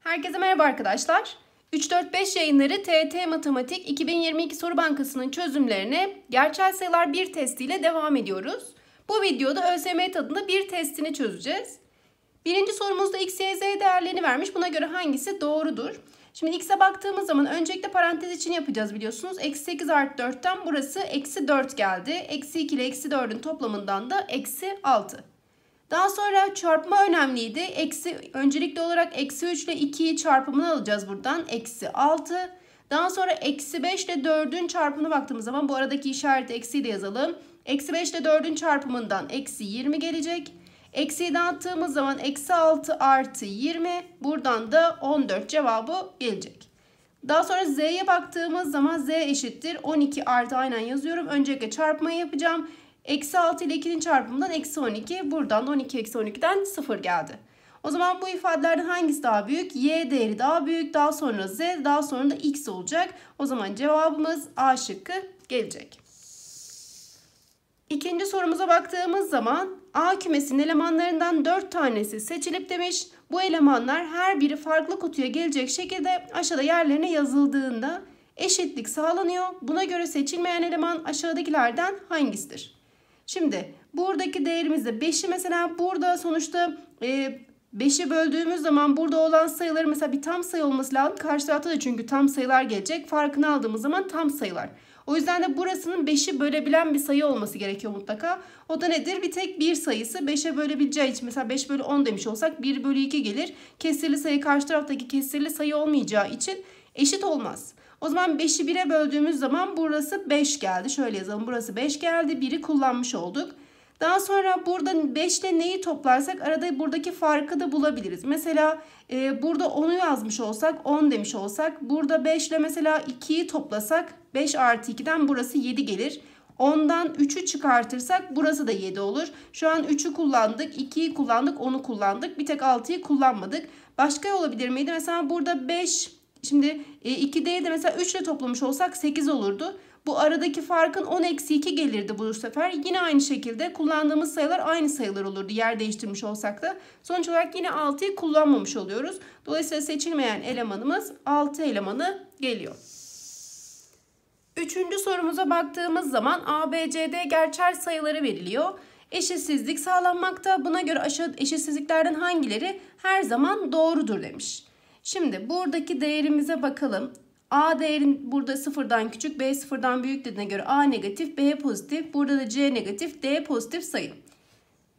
Herkese merhaba arkadaşlar. 3-4-5 yayınları TET Matematik 2022 Soru Bankası'nın çözümlerine gerçel sayılar bir testiyle devam ediyoruz. Bu videoda ÖSYM tadında bir testini çözeceğiz. Birinci sorumuzda x, y, z değerlerini vermiş. Buna göre hangisi doğrudur? Şimdi x'e baktığımız zaman öncelikle parantez için yapacağız biliyorsunuz. Eksi 8 artı 4'ten burası eksi 4 geldi. Eksi 2 ile eksi 4'ün toplamından da eksi 6. Daha sonra çarpma önemliydi. Eksi, öncelikli olarak eksi 3 ile 2'yi çarpımını alacağız buradan. Eksi 6. Daha sonra eksi 5 ile 4'ün çarpımına baktığımız zaman bu aradaki işareti eksiyi de yazalım. Eksi 5 ile 4'ün çarpımından eksi 20 gelecek. Eksiyi dağıttığımız zaman eksi 6 artı 20. Buradan da 14 cevabı gelecek. Daha sonra z'ye baktığımız zaman z eşittir 12 artı aynen yazıyorum. Öncelikle çarpmayı yapacağım. Eksi 6 ile 2'nin çarpımından eksi 12. Buradan da 12 eksi 12'den 0 geldi. O zaman bu ifadelerden hangisi daha büyük? Y değeri daha büyük. Daha sonra Z, daha sonra da X olacak. O zaman cevabımız A şıkkı gelecek. İkinci sorumuza baktığımız zaman A kümesinin elemanlarından 4 tanesi seçilip demiş. Bu elemanlar her biri farklı kutuya gelecek şekilde aşağıda yerlerine yazıldığında eşitlik sağlanıyor. Buna göre seçilmeyen eleman aşağıdakilerden hangisidir? Şimdi buradaki değerimizde 5'i mesela burada sonuçta e, 5'i böldüğümüz zaman burada olan sayıları mesela bir tam sayı olması lazım. Karşı tarafta da çünkü tam sayılar gelecek. Farkını aldığımız zaman tam sayılar. O yüzden de burasının 5'i bölebilen bir sayı olması gerekiyor mutlaka. O da nedir? Bir tek bir sayısı 5'e bölebileceği için mesela 5 bölü 10 demiş olsak 1 bölü 2 gelir. Kesirli sayı karşı taraftaki kesirli sayı olmayacağı için eşit olmaz. O zaman 5'i 1'e böldüğümüz zaman burası 5 geldi. Şöyle yazalım. Burası 5 geldi. 1'i kullanmış olduk. Daha sonra burada 5 ile neyi toplarsak arada buradaki farkı da bulabiliriz. Mesela e, burada 10'u yazmış olsak 10 demiş olsak burada 5 ile mesela 2'yi toplasak 5 artı 2'den burası 7 gelir. 10'dan 3'ü çıkartırsak burası da 7 olur. Şu an 3'ü kullandık, 2'yi kullandık, 10'u kullandık. Bir tek 6'yı kullanmadık. Başka olabilir miydi? Mesela burada 5, şimdi e, 2D'yi de mesela 3 ile toplamış olsak 8 olurdu. Bu aradaki farkın 10 eksi 2 gelirdi bu sefer. Yine aynı şekilde kullandığımız sayılar aynı sayılar olurdu yer değiştirmiş olsak da. Sonuç olarak yine 6'yı kullanmamış oluyoruz. Dolayısıyla seçilmeyen elemanımız 6 elemanı geliyor. Üçüncü sorumuza baktığımız zaman ABCD gerçel sayıları veriliyor. Eşitsizlik sağlanmakta. Buna göre aşağı eşitsizliklerden hangileri her zaman doğrudur demiş. Şimdi buradaki değerimize bakalım. A değerin burada sıfırdan küçük, B sıfırdan büyük dediğine göre A negatif, B pozitif. Burada da C negatif, D pozitif sayı.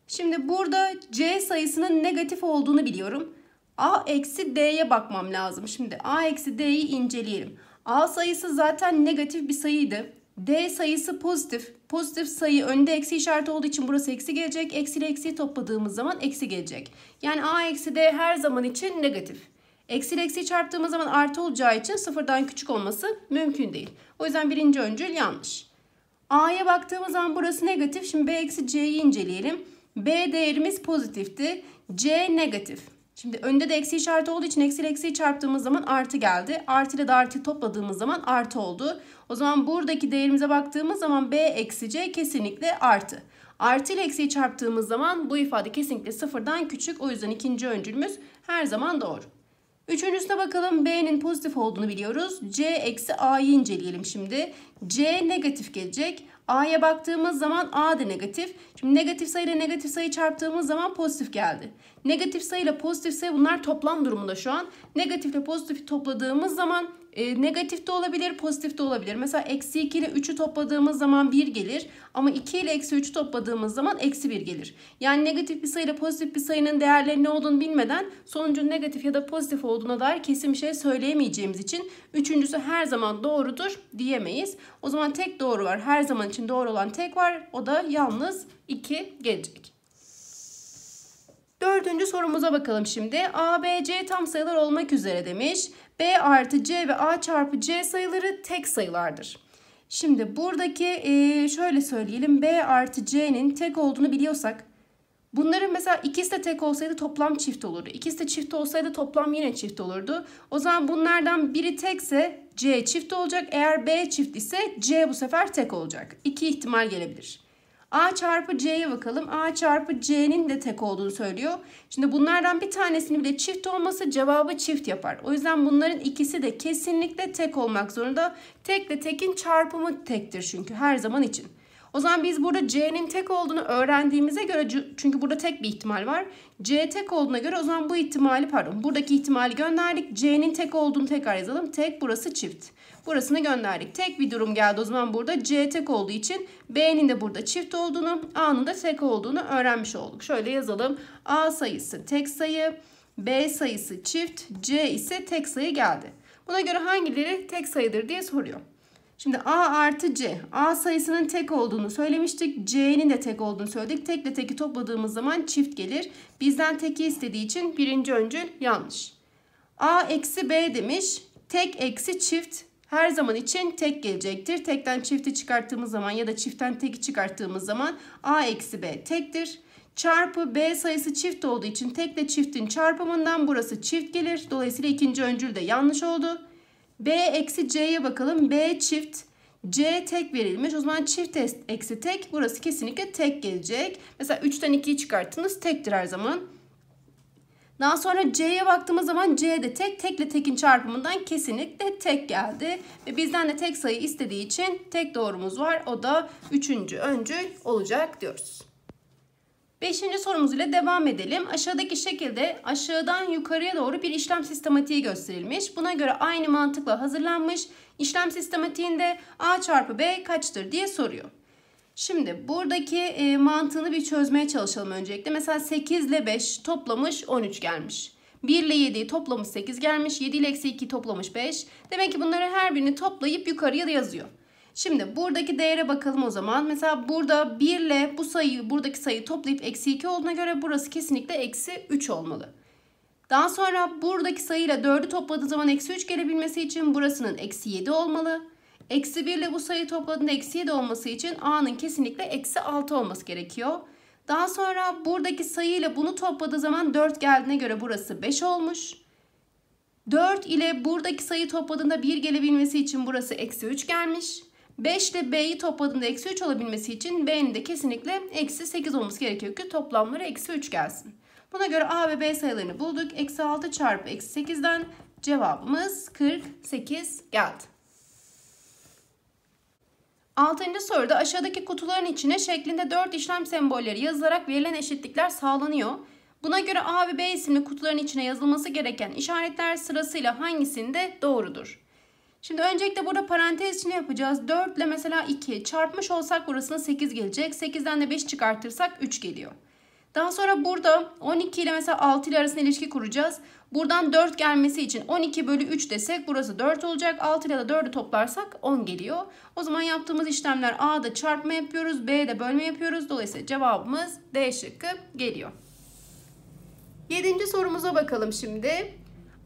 Şimdi burada C sayısının negatif olduğunu biliyorum. A eksi D'ye bakmam lazım. Şimdi A eksi D'yi inceleyelim. A sayısı zaten negatif bir sayıydı. D sayısı pozitif. Pozitif sayı önde eksi işareti olduğu için burası eksi gelecek. Eksi ile eksiyi topladığımız zaman eksi gelecek. Yani A eksi D her zaman için negatif. Eksi eksiyi çarptığımız zaman artı olacağı için sıfırdan küçük olması mümkün değil. O yüzden birinci öncül yanlış. A'ya baktığımız zaman burası negatif. Şimdi B eksi C'yi inceleyelim. B değerimiz pozitifti. C negatif. Şimdi önde de eksi işareti olduğu için eksi eksiyi çarptığımız zaman artı geldi. Artı ile de artı topladığımız zaman artı oldu. O zaman buradaki değerimize baktığımız zaman B eksi C kesinlikle artı. Artı ile eksiyi çarptığımız zaman bu ifade kesinlikle sıfırdan küçük. O yüzden ikinci öncülümüz her zaman doğru. Üçüncüsüne bakalım. B'nin pozitif olduğunu biliyoruz. C eksi A'yı inceleyelim şimdi. C negatif gelecek. A'ya baktığımız zaman A da negatif. Şimdi negatif sayı ile negatif sayı çarptığımız zaman pozitif geldi. Negatif sayı ile pozitif sayı bunlar toplam durumunda şu an. Negatif ile pozitifi topladığımız zaman e, negatif de olabilir, pozitif de olabilir. Mesela eksi 2 ile 3'ü topladığımız zaman 1 gelir. Ama 2 ile eksi 3'ü topladığımız zaman eksi 1 gelir. Yani negatif bir sayı ile pozitif bir sayının değerleri ne olduğunu bilmeden sonucun negatif ya da pozitif olduğuna dair kesin bir şey söyleyemeyeceğimiz için üçüncüsü her zaman doğrudur diyemeyiz. O zaman tek doğru var. Her zaman için doğru olan tek var. O da yalnız 2 gelecek. Dördüncü sorumuza bakalım şimdi. A, B, C tam sayılar olmak üzere demiş. B artı C ve A çarpı C sayıları tek sayılardır. Şimdi buradaki şöyle söyleyelim. B artı C'nin tek olduğunu biliyorsak bunların mesela ikisi de tek olsaydı toplam çift olurdu. İkisi de çift olsaydı toplam yine çift olurdu. O zaman bunlardan biri tekse C çift olacak. Eğer B çift ise C bu sefer tek olacak. İki ihtimal gelebilir. A çarpı C'ye bakalım. A çarpı C'nin de tek olduğunu söylüyor. Şimdi bunlardan bir tanesinin bile çift olması cevabı çift yapar. O yüzden bunların ikisi de kesinlikle tek olmak zorunda. Tekle tekin çarpımı tektir çünkü her zaman için. O zaman biz burada C'nin tek olduğunu öğrendiğimize göre çünkü burada tek bir ihtimal var. C tek olduğuna göre o zaman bu ihtimali pardon buradaki ihtimali gönderdik. C'nin tek olduğunu tekrar yazalım. Tek burası çift. Burasını gönderdik. Tek bir durum geldi o zaman burada C tek olduğu için B'nin de burada çift olduğunu A'nın da tek olduğunu öğrenmiş olduk. Şöyle yazalım. A sayısı tek sayı, B sayısı çift, C ise tek sayı geldi. Buna göre hangileri tek sayıdır diye soruyor. Şimdi A artı C. A sayısının tek olduğunu söylemiştik. C'nin de tek olduğunu söyledik. Tekle teki topladığımız zaman çift gelir. Bizden teki istediği için birinci öncül yanlış. A eksi B demiş. Tek eksi çift her zaman için tek gelecektir. Tekten çifti çıkarttığımız zaman ya da çiftten teki çıkarttığımız zaman A eksi B tektir. Çarpı B sayısı çift olduğu için tekle çiftin çarpımından burası çift gelir. Dolayısıyla ikinci öncül de yanlış oldu. B eksi C'ye bakalım. B çift. C tek verilmiş. O zaman çift eksi tek. Burası kesinlikle tek gelecek. Mesela 3'ten 2'yi çıkarttınız. Tektir her zaman. Daha sonra C'ye baktığımız zaman C de tek. Tekle tekin çarpımından kesinlikle tek geldi. Ve bizden de tek sayı istediği için tek doğrumuz var. O da 3. öncül olacak diyoruz. Beşinci sorumuz ile devam edelim. Aşağıdaki şekilde aşağıdan yukarıya doğru bir işlem sistematiği gösterilmiş. Buna göre aynı mantıkla hazırlanmış. İşlem sistematiğinde A çarpı B kaçtır diye soruyor. Şimdi buradaki e, mantığını bir çözmeye çalışalım öncelikle. Mesela 8 ile 5 toplamış 13 gelmiş. 1 ile 7'yi toplamış 8 gelmiş. 7 ile eksi 2 toplamış 5. Demek ki bunları her birini toplayıp yukarıya yazıyor. Şimdi buradaki değere bakalım o zaman. Mesela burada 1 ile bu sayıyı buradaki sayıyı toplayıp eksi 2 olduğuna göre burası kesinlikle eksi 3 olmalı. Daha sonra buradaki sayıyla 4'ü topladığı zaman eksi 3 gelebilmesi için burasının eksi 7 olmalı. Eksi 1 ile bu sayıyı topladığında eksi 7 olması için A'nın kesinlikle eksi 6 olması gerekiyor. Daha sonra buradaki sayıyla bunu topladığı zaman 4 geldiğine göre burası 5 olmuş. 4 ile buradaki sayı topladığında 1 gelebilmesi için burası eksi 3 gelmiş. 5 ile B'yi topladığında eksi 3 olabilmesi için B'nin de kesinlikle eksi 8 olması gerekiyor ki toplamları eksi 3 gelsin. Buna göre A ve B sayılarını bulduk. Eksi 6 çarpı eksi 8'den cevabımız 48 geldi. Altıncı soruda aşağıdaki kutuların içine şeklinde 4 işlem sembolleri yazılarak verilen eşitlikler sağlanıyor. Buna göre A ve B isimli kutuların içine yazılması gereken işaretler sırasıyla hangisinde doğrudur? Şimdi öncelikle burada parantez içine yapacağız. 4 ile mesela 2 çarpmış olsak burasına 8 gelecek. 8'den de 5 çıkartırsak 3 geliyor. Daha sonra burada 12 ile mesela 6 ile arasında ilişki kuracağız. Buradan 4 gelmesi için 12 bölü 3 desek burası 4 olacak. 6 ile de 4'ü toplarsak 10 geliyor. O zaman yaptığımız işlemler A'da çarpma yapıyoruz. B'de bölme yapıyoruz. Dolayısıyla cevabımız D şıkkı geliyor. Yedinci sorumuza bakalım şimdi.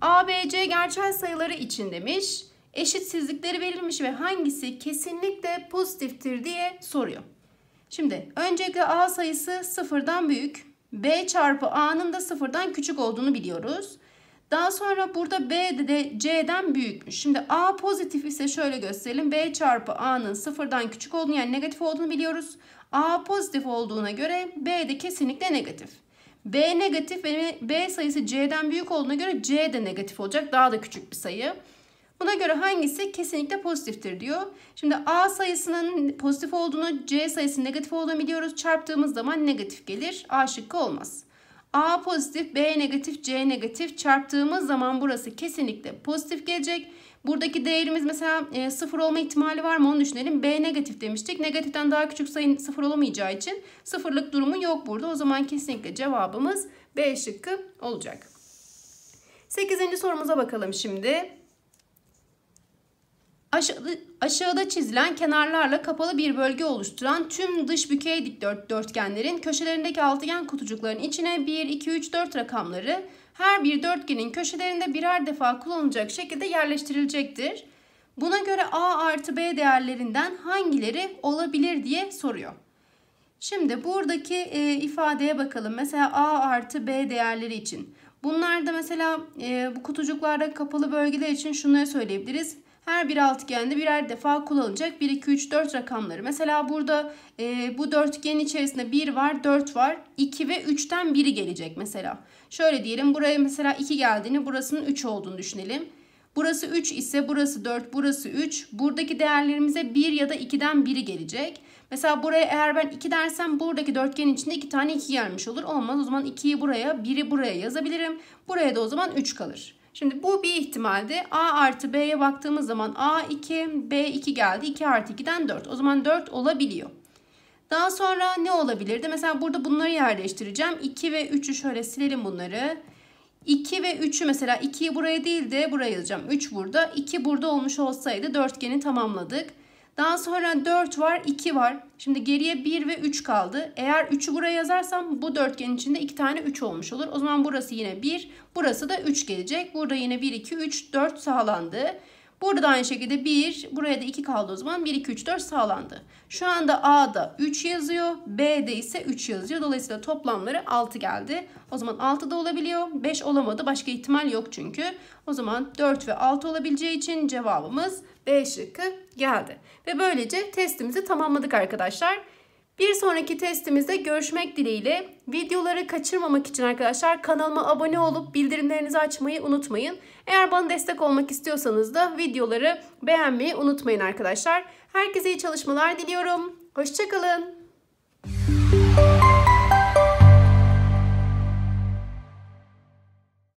A, B, C gerçel sayıları için demiş eşitsizlikleri verilmiş ve hangisi kesinlikle pozitiftir diye soruyor. Şimdi öncelikle A sayısı sıfırdan büyük. B çarpı A'nın da sıfırdan küçük olduğunu biliyoruz. Daha sonra burada B de C'den büyükmüş. Şimdi A pozitif ise şöyle gösterelim. B çarpı A'nın sıfırdan küçük olduğunu yani negatif olduğunu biliyoruz. A pozitif olduğuna göre B de kesinlikle negatif. B negatif ve B sayısı C'den büyük olduğuna göre C de negatif olacak. Daha da küçük bir sayı. Buna göre hangisi kesinlikle pozitiftir diyor. Şimdi A sayısının pozitif olduğunu, C sayısının negatif olduğunu biliyoruz. Çarptığımız zaman negatif gelir. A şıkkı olmaz. A pozitif, B negatif, C negatif çarptığımız zaman burası kesinlikle pozitif gelecek. Buradaki değerimiz mesela e, sıfır olma ihtimali var mı onu düşünelim. B negatif demiştik. Negatiften daha küçük sayı sıfır olamayacağı için sıfırlık durumu yok burada. O zaman kesinlikle cevabımız B şıkkı olacak. Sekizinci sorumuza bakalım şimdi. Aşağıda, aşağıda çizilen kenarlarla kapalı bir bölge oluşturan tüm dış bükey dikdörtgenlerin köşelerindeki altıgen kutucukların içine 1, 2, 3, 4 rakamları her bir dörtgenin köşelerinde birer defa kullanılacak şekilde yerleştirilecektir. Buna göre A artı B değerlerinden hangileri olabilir diye soruyor. Şimdi buradaki e, ifadeye bakalım. Mesela A artı B değerleri için. Bunlar da mesela e, bu kutucuklarda kapalı bölgeler için şunları söyleyebiliriz. Her bir altıgende birer defa kullanılacak 1, 2, 3, 4 rakamları. Mesela burada e, bu dörtgenin içerisinde 1 var, 4 var. 2 ve 3'ten biri gelecek mesela. Şöyle diyelim buraya mesela 2 geldiğini burasının 3 olduğunu düşünelim. Burası 3 ise burası 4, burası 3. Buradaki değerlerimize 1 ya da 2'den biri gelecek. Mesela buraya eğer ben 2 dersem buradaki dörtgenin içinde 2 tane 2 gelmiş olur. Olmaz o zaman 2'yi buraya 1'i buraya yazabilirim. Buraya da o zaman 3 kalır. Şimdi bu bir ihtimalde A artı B'ye baktığımız zaman A 2, B 2 geldi. 2 artı 2'den 4. O zaman 4 olabiliyor. Daha sonra ne olabilirdi? Mesela burada bunları yerleştireceğim. 2 ve 3'ü şöyle silelim bunları. 2 ve 3'ü mesela 2'yi buraya değil de buraya yazacağım. 3 burada. 2 burada olmuş olsaydı dörtgeni tamamladık. Daha sonra 4 var, 2 var. Şimdi geriye 1 ve 3 kaldı. Eğer 3'ü buraya yazarsam bu dörtgenin içinde 2 tane 3 olmuş olur. O zaman burası yine 1, burası da 3 gelecek. Burada yine 1, 2, 3, 4 sağlandı. Burada da aynı şekilde 1, buraya da 2 kaldı o zaman 1, 2, 3, 4 sağlandı. Şu anda A'da 3 yazıyor, B'de ise 3 yazıyor. Dolayısıyla toplamları 6 geldi. O zaman 6 da olabiliyor, 5 olamadı. Başka ihtimal yok çünkü. O zaman 4 ve 6 olabileceği için cevabımız B şıkkı geldi. Ve böylece testimizi tamamladık arkadaşlar. Bir sonraki testimizde görüşmek dileğiyle. Videoları kaçırmamak için arkadaşlar kanalıma abone olup bildirimlerinizi açmayı unutmayın. Eğer bana destek olmak istiyorsanız da videoları beğenmeyi unutmayın arkadaşlar. Herkese iyi çalışmalar diliyorum. Hoşçakalın.